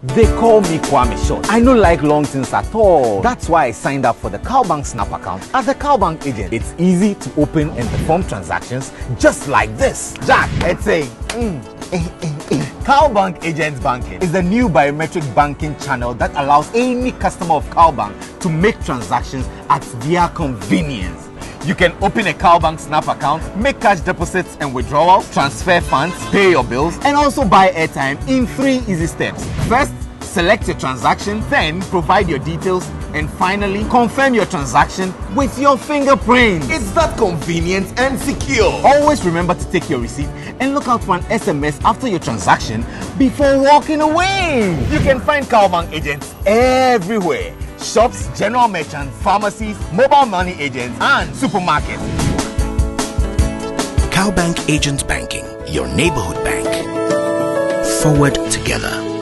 They call me Kwame Short. I don't like long things at all. That's why I signed up for the CalBank Snap account as a CalBank agent. It's easy to open and perform transactions just like this. Jack, it's a mm, eh, eh, eh. CalBank Agents Banking is the new biometric banking channel that allows any customer of CalBank to make transactions at their convenience. You can open a CalBank Snap account, make cash deposits and withdrawals, transfer funds, pay your bills, and also buy airtime in three easy steps. First, select your transaction, then provide your details, and finally, confirm your transaction with your fingerprint. It's that convenient and secure. Always remember to take your receipt and look out for an SMS after your transaction before walking away. You can find CalBank agents everywhere shops, general merchants, pharmacies, mobile money agents, and supermarkets. CalBank Agent Banking, your neighborhood bank. Forward together.